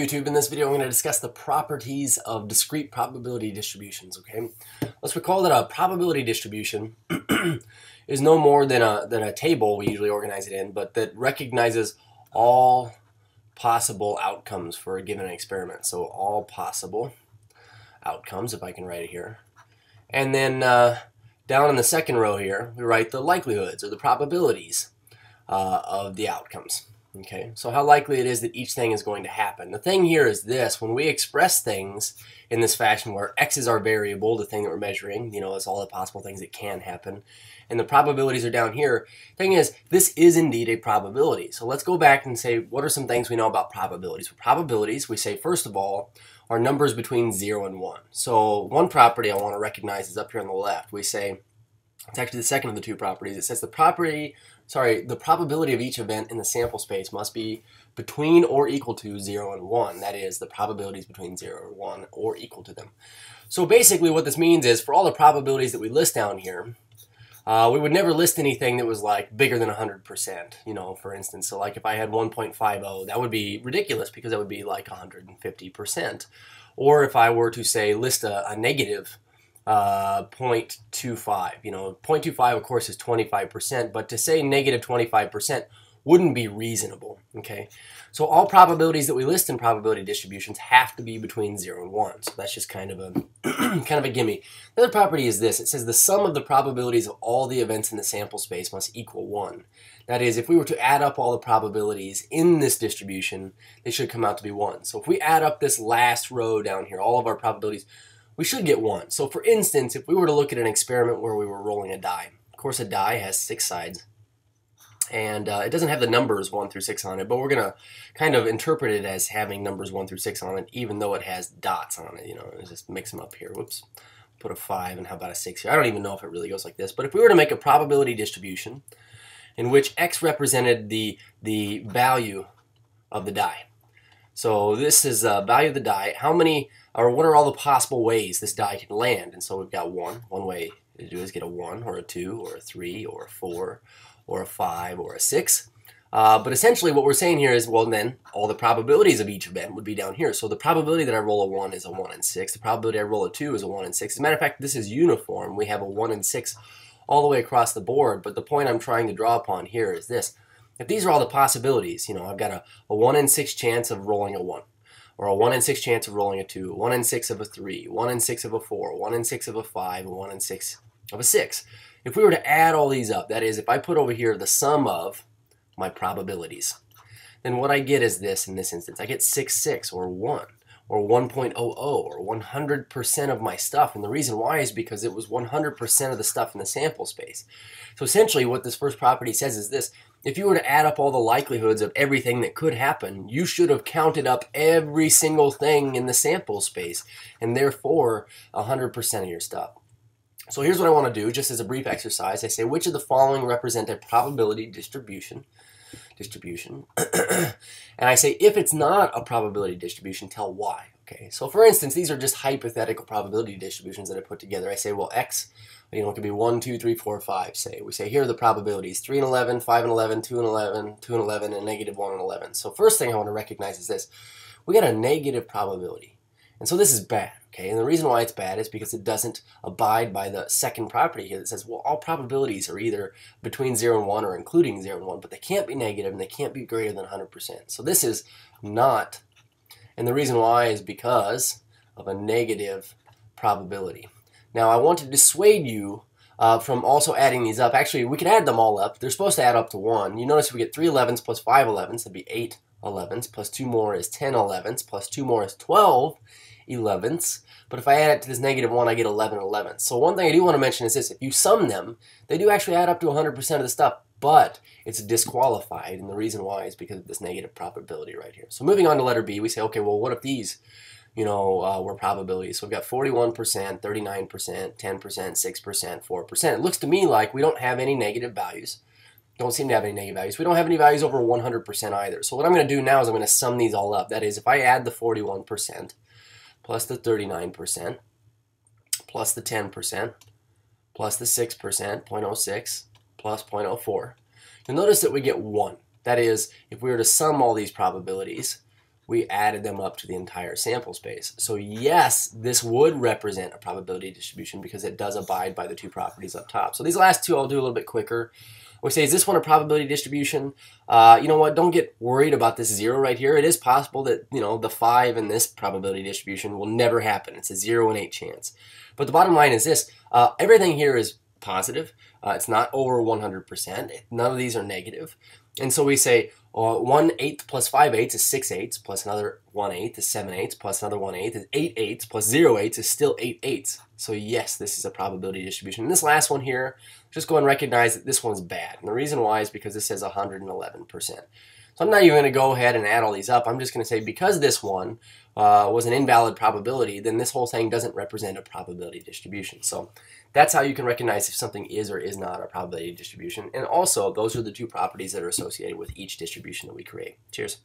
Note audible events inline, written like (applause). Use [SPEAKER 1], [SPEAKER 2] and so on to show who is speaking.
[SPEAKER 1] YouTube, in this video I'm going to discuss the properties of discrete probability distributions, okay? Let's recall that a probability distribution (clears throat) is no more than a, than a table we usually organize it in, but that recognizes all possible outcomes for a given experiment. So all possible outcomes, if I can write it here. And then uh, down in the second row here, we write the likelihoods or the probabilities uh, of the outcomes. Okay, so how likely it is that each thing is going to happen. The thing here is this, when we express things in this fashion where x is our variable, the thing that we're measuring, you know, it's all the possible things that can happen, and the probabilities are down here, thing is, this is indeed a probability. So let's go back and say, what are some things we know about probabilities? For probabilities, we say, first of all, are numbers between 0 and 1. So one property I want to recognize is up here on the left. We say, it's actually the second of the two properties. It says the property, sorry, the probability of each event in the sample space must be between or equal to 0 and 1. That is, the probabilities between 0 and 1 or equal to them. So basically what this means is for all the probabilities that we list down here, uh, we would never list anything that was like bigger than 100%, you know, for instance. So like if I had 1.50, that would be ridiculous because that would be like 150%. Or if I were to say list a, a negative uh, 0.25. You know, 0.25 of course is 25%, but to say negative 25% wouldn't be reasonable, okay? So all probabilities that we list in probability distributions have to be between 0 and 1. So that's just kind of a (clears throat) kind of a gimme. The other property is this. It says the sum of the probabilities of all the events in the sample space must equal 1. That is, if we were to add up all the probabilities in this distribution, they should come out to be 1. So if we add up this last row down here, all of our probabilities, we should get one. So for instance, if we were to look at an experiment where we were rolling a die, of course a die has six sides, and uh, it doesn't have the numbers 1 through 6 on it, but we're going to kind of interpret it as having numbers 1 through 6 on it, even though it has dots on it. You know, let's just mix them up here. Whoops. Put a 5, and how about a 6 here? I don't even know if it really goes like this, but if we were to make a probability distribution in which x represented the, the value of the die, so this is uh, value of the die. How many, or what are all the possible ways this die can land? And so we've got one. One way to do is get a 1 or a 2 or a 3 or a 4 or a 5 or a 6. Uh, but essentially what we're saying here is, well then, all the probabilities of each event would be down here. So the probability that I roll a 1 is a 1 in 6. The probability I roll a 2 is a 1 in 6. As a matter of fact, this is uniform. We have a 1 in 6 all the way across the board. But the point I'm trying to draw upon here is this. If these are all the possibilities, you know, I've got a, a 1 in 6 chance of rolling a 1, or a 1 in 6 chance of rolling a 2, 1 in 6 of a 3, 1 in 6 of a 4, 1 in 6 of a 5, and 1 in 6 of a 6. If we were to add all these up, that is, if I put over here the sum of my probabilities, then what I get is this in this instance. I get 6, 6, or 1 or 1.00 or 100% of my stuff. And the reason why is because it was 100% of the stuff in the sample space. So essentially what this first property says is this. If you were to add up all the likelihoods of everything that could happen, you should have counted up every single thing in the sample space and therefore 100% of your stuff. So here's what I want to do, just as a brief exercise. I say, which of the following represent a probability distribution? Distribution. (clears throat) and I say if it's not a probability distribution, tell why. Okay, so for instance, these are just hypothetical probability distributions that I put together. I say, well, x, you know, it could be 1, 2, 3, 4, 5, say. We say, here are the probabilities, 3 and 11, 5 and 11, 2 and 11, 2 and 11, and negative 1 and 11. So first thing I want to recognize is this. We got a negative probability. And so this is bad, okay? And the reason why it's bad is because it doesn't abide by the second property here that says, well, all probabilities are either between 0 and 1 or including 0 and 1, but they can't be negative and they can't be greater than 100%. So this is not, and the reason why is because of a negative probability. Now I want to dissuade you uh, from also adding these up. Actually, we can add them all up. They're supposed to add up to 1. You notice we get 3 11s plus 5 11s, that'd be 8 11ths, plus 2 more is 10 11ths, plus 2 more is 12 11ths. But if I add it to this negative 1, I get 11 11ths. So one thing I do want to mention is this. If you sum them, they do actually add up to 100% of the stuff, but it's disqualified. And the reason why is because of this negative probability right here. So moving on to letter B, we say, okay, well, what if these, you know, uh, were probabilities? So we've got 41%, 39%, 10%, 6%, 4%. It looks to me like we don't have any negative values don't seem to have any negative values. We don't have any values over 100% either. So what I'm going to do now is I'm going to sum these all up. That is, if I add the 41% plus the 39% plus the 10% plus the 6%, 0.06 plus 0.04, you'll notice that we get 1. That is, if we were to sum all these probabilities, we added them up to the entire sample space. So yes, this would represent a probability distribution because it does abide by the two properties up top. So these last two I'll do a little bit quicker. We say, is this one a probability distribution? Uh, you know what? Don't get worried about this zero right here. It is possible that you know the five in this probability distribution will never happen. It's a zero in eight chance. But the bottom line is this: uh, everything here is positive. Uh, it's not over 100%. None of these are negative. And so we say uh, 1 eighth plus 5 eighths is 6 eighths, plus another 1 eighth is 7 eighths, plus another 1 eighth is 8 eighths, plus 0 eighths is still 8 eighths. So yes, this is a probability distribution. And this last one here, just go and recognize that this one's bad. And the reason why is because this says 111%. So I'm not even going to go ahead and add all these up. I'm just going to say because this one uh, was an invalid probability, then this whole thing doesn't represent a probability distribution. So that's how you can recognize if something is or is not a probability distribution. And also, those are the two properties that are associated with each distribution that we create. Cheers.